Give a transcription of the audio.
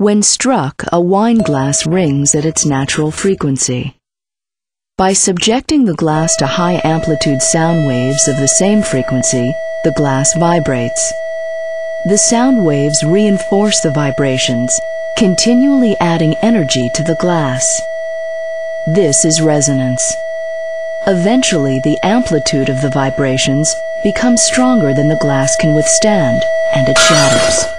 When struck, a wine glass rings at its natural frequency. By subjecting the glass to high amplitude sound waves of the same frequency, the glass vibrates. The sound waves reinforce the vibrations, continually adding energy to the glass. This is resonance. Eventually, the amplitude of the vibrations becomes stronger than the glass can withstand, and it shatters.